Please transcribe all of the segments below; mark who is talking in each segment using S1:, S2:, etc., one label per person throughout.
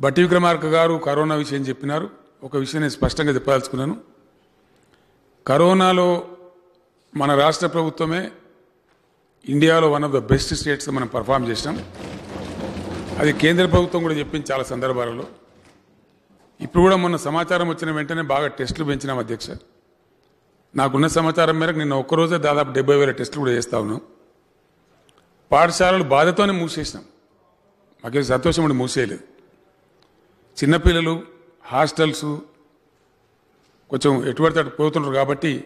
S1: బట్టి విక్రమార్క గారు కరోనా విషయం చెప్పినారు. ఒక విషయం నేను స్పష్టంగా చెప్పదలుచుకున్నాను. కరోనాలో మన రాష్ట్ర ప్రభుత్వమే ఇండియాలో one of the best states మనం పర్ఫామ్ చేసినాం. అది కేంద్ర ప్రభుత్వం కూడా చెప్పింది చాలా సందర్భాలలో. ఇప్పుడు కూడా మొన్న సమాచారం వచ్చిన వెంటనే బాగా టెస్టులు పెంచినాం అధ్యక్ష. నాకున్న సమాచారం మేరకు నిన్న ఒక్కరోజే దాదాపు డెబ్బై వేల టెస్టులు కూడా చేస్తా ఉన్నాం. పాఠశాలలు బాధతోనే మూసేసినాం. మాకేం సంతోషం ఉండి మూసేయలేదు. చిన్నపిల్లలు హాస్టల్స్ కొంచెం ఎటువంటి అటు పోతుంటారు కాబట్టి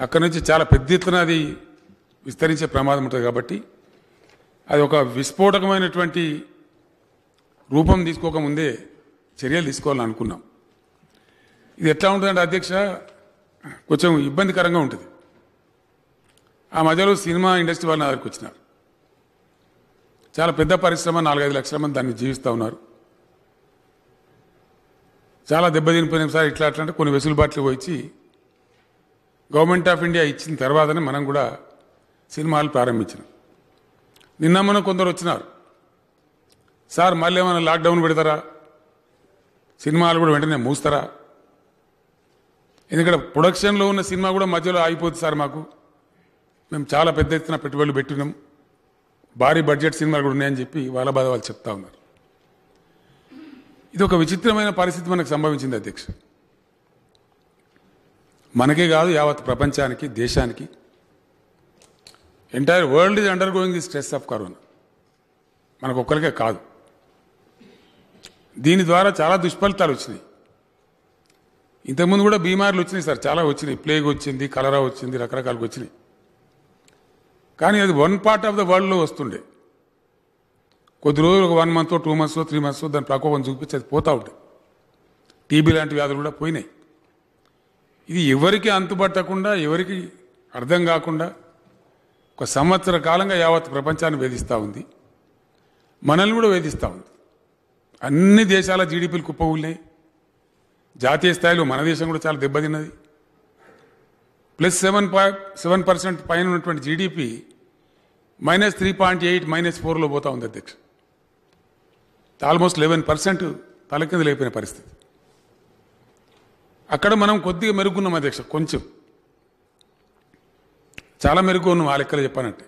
S1: అక్కడి నుంచి చాలా పెద్ద ఎత్తున అది విస్తరించే ప్రమాదం ఉంటుంది కాబట్టి అది ఒక విస్ఫోటకమైనటువంటి రూపం తీసుకోకముందే చర్యలు తీసుకోవాలని అనుకున్నాం. ఇది ఎట్లా ఉంటుందంటే అధ్యక్ష కొంచెం ఇబ్బందికరంగా ఉంటుంది. ఆ మధ్యలో సినిమా ఇండస్ట్రీ వాళ్ళని దగ్గరికి వచ్చినారు చాలా పెద్ద పరిశ్రమ నాలుగైదు లక్షల మంది దాన్ని జీవిస్తూ ఉన్నారు. చాలా దెబ్బతినిపోయినాం సార్. ఇట్లా అట్లా అంటే కొన్ని వెసులుబాట్లు వచ్చి గవర్నమెంట్ ఆఫ్ ఇండియా ఇచ్చిన తర్వాతనే మనం కూడా సినిమాలు ప్రారంభించినాం. నిన్న మనం కొందరు వచ్చినారు. సార్ మళ్ళీ ఏమైనా లాక్డౌన్ పెడతారా? సినిమాలు కూడా వెంటనే మూస్తారా? ఎందుకంటే ప్రొడక్షన్లో ఉన్న సినిమా కూడా మధ్యలో ఆగిపోతుంది సార్ మాకు. మేము చాలా పెద్ద ఎత్తున పెట్టుబడులు పెట్టినాం. భారీ బడ్జెట్ సినిమాలు కూడా ఉన్నాయని చెప్పి వాళ్ళ బాధ వాళ్ళు చెప్తా ఉన్నారు. ఇది ఒక విచిత్రమైన పరిస్థితి మనకు సంభవించింది అధ్యక్ష. మనకే కాదు యావత్ ప్రపంచానికి దేశానికి entire world is undergoing the stress of corona మనకు ఒక్కరికే కాదు. దీని ద్వారా చాలా దుష్ఫలితాలు వచ్చినాయి. ఇంతకుముందు కూడా బీమార్లు వచ్చినాయి సార్ చాలా వచ్చినాయి. ప్లేగ్ వచ్చింది కలరా వచ్చింది రకరకాలుగా వచ్చినాయి. కానీ అది వన్ పార్ట్ ఆఫ్ ద వరల్డ్లో వస్తుండే. కొద్ది రోజులు ఒక one month two months three months దాని ప్రకోపం చూపించి అది పోతూ ఉంటాయి. టీబీ లాంటి వ్యాధులు కూడా పోయినాయి. ఇది ఎవరికి అంతుపట్టకుండా ఎవరికి అర్థం కాకుండా ఒక సంవత్సర కాలంగా యావత్ ప్రపంచాన్ని వేధిస్తూ ఉంది. మనల్ని కూడా వేధిస్తూ ఉంది. అన్ని దేశాల జీడిపీలు కుప్పగూలినాయి జాతీయ స్థాయిలో మన దేశం కూడా చాలా దెబ్బతిన్నది. Plus seven point seven percent పైన ఉన్నటువంటి GDP minus three point eight minus ఫోర్లో పోతా ఉంది అధ్యక్ష. ఆల్మోస్ట్ లెవెన్ పర్సెంట్ తల కింద లేపిన పరిస్థితి. అక్కడ మనం కొద్దిగా మెరుగున్నాం అధ్యక్ష కొంచెం. చాలా మెరుగు ఉన్నాం ఆ లెక్కలు చెప్పానంటే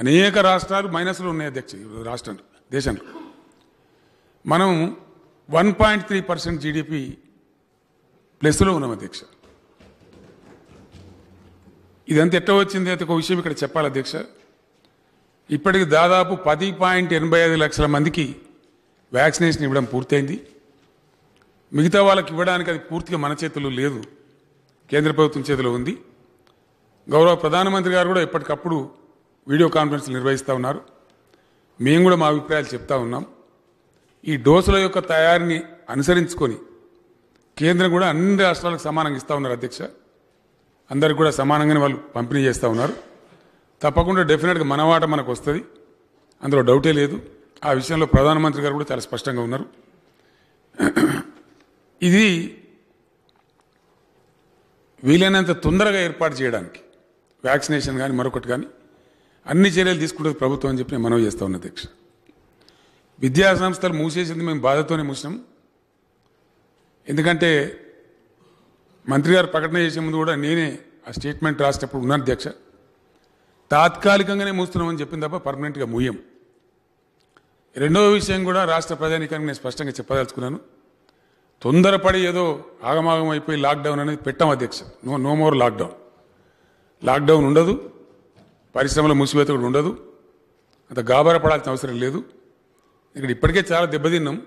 S1: అనేక రాష్ట్రాలు మైనస్లో ఉన్నాయి అధ్యక్ష రాష్ట్రంలో దేశంలో. మనం one point three percent GDP ప్లస్లో ఉన్నాం అధ్యక్ష. ఇదంతా ఎట్లా వచ్చింది అయితే ఒక విషయం ఇక్కడ చెప్పాలి అధ్యక్ష. ఇప్పటికి దాదాపు పది పాయింట్ ఎనభై ఐదు లక్షల మందికి వ్యాక్సినేషన్ ఇవ్వడం పూర్తయింది. మిగతా వాళ్ళకి ఇవ్వడానికి అది పూర్తిగా మన చేతుల్లో లేదు. కేంద్ర ప్రభుత్వం చేతిలో ఉంది. గౌరవ ప్రధానమంత్రి గారు కూడా ఎప్పటికప్పుడు వీడియో కాన్ఫరెన్స్లు నిర్వహిస్తూ ఉన్నారు. మేము కూడా మా అభిప్రాయాలు చెప్తా ఉన్నాం. ఈ డోసుల యొక్క తయారీని అనుసరించుకొని కేంద్రం కూడా అన్ని రాష్ట్రాలకు సమానంగా ఇస్తూ ఉన్నారు అధ్యక్ష. అందరికి కూడా సమానంగానే వాళ్ళు పంపిణీ చేస్తూ ఉన్నారు. తప్పకుండా డెఫినెట్గా మనవాట మనకు వస్తుంది. అందులో డౌటే లేదు. ఆ విషయంలో ప్రధానమంత్రి గారు కూడా చాలా స్పష్టంగా ఉన్నారు. ఇది వీలైనంత తొందరగా ఏర్పాటు చేయడానికి వ్యాక్సినేషన్ కానీ మరొకటి కానీ అన్ని చర్యలు తీసుకుంటుంది ప్రభుత్వం అని చెప్పి నేను మనవి చేస్తా ఉన్నా అధ్యక్ష. విద్యా సంస్థలు మూసేసింది మేము బాధతోనే మూసినాం. ఎందుకంటే మంత్రి గారు ప్రకటన చేసే ముందు కూడా నేనే ఆ స్టేట్మెంట్ రాసేటప్పుడు ఉన్నాను అధ్యక్ష. తాత్కాలికంగానే మూస్తున్నామని చెప్పింది తప్ప పర్మనెంట్గా మూయం రెండవ విషయం కూడా రాష్ట్ర ప్రజానికానికి నేను స్పష్టంగా చెప్పదలుచుకున్నాను. తొందరపడి ఏదో ఆగమాగం అయిపోయి లాక్డౌన్ అనేది పెట్టాం అధ్యక్ష. No no more lockdown. Lockdown ఉండదు. పరిశ్రమల మూసివేత కూడా ఉండదు. అంత గాబరపడాల్సిన అవసరం లేదు. ఇక్కడ ఇప్పటికే చాలా దెబ్బతిన్నాం.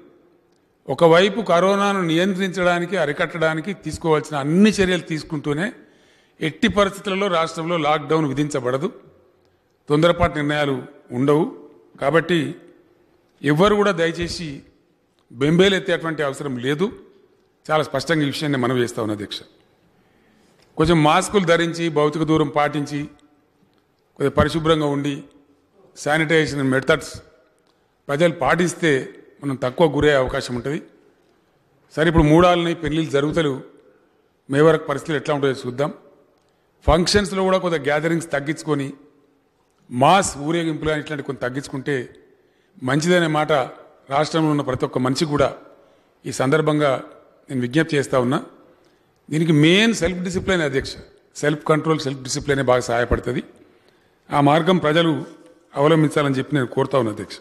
S1: ఒకవైపు కరోనాను నియంత్రించడానికి అరికట్టడానికి తీసుకోవాల్సిన అన్ని చర్యలు తీసుకుంటూనే ఎట్టి పరిస్థితులలో రాష్ట్రంలో లాక్డౌన్ విధించబడదు. తొందరపాటు నిర్ణయాలు ఉండవు. కాబట్టి ఎవ్వరు కూడా దయచేసి బెంబేలు ఎత్తేటువంటి అవసరం లేదు. చాలా స్పష్టంగా ఈ విషయాన్ని మనం చేస్తా ఉన్నా దీక్ష కొంచెం మాస్కులు ధరించి భౌతిక దూరం పాటించి కొద్దిగా పరిశుభ్రంగా ఉండి శానిటైజేషన్ మెథడ్స్ ప్రజలు పాటిస్తే మనం తక్కువ గురయ్యే అవకాశం ఉంటుంది. సరే ఇప్పుడు మూడాలని పెళ్ళిళ్ళు జరుగుతలు మే వరకు పరిస్థితులు ఎట్లా ఉంటుందో చూద్దాం. ఫంక్షన్స్లో కూడా కొంత గ్యాదరింగ్స్ తగ్గించుకొని మాస్ ఊరేగింపులు కానీ ఇట్లాంటి కొంత తగ్గించుకుంటే మంచిదనే మాట రాష్ట్రంలో ఉన్న ప్రతి ఒక్క మనిషి కూడా ఈ సందర్భంగా నేను విజ్ఞప్తి చేస్తూ ఉన్నా. దీనికి మెయిన్ సెల్ఫ్ డిసిప్లిన్ అధ్యక్ష. సెల్ఫ్ కంట్రోల్ సెల్ఫ్ డిసిప్లినే బాగా సహాయపడుతుంది. ఆ మార్గం ప్రజలు అవలంబించాలని చెప్పి నేను కోరుతా ఉన్నా అధ్యక్ష.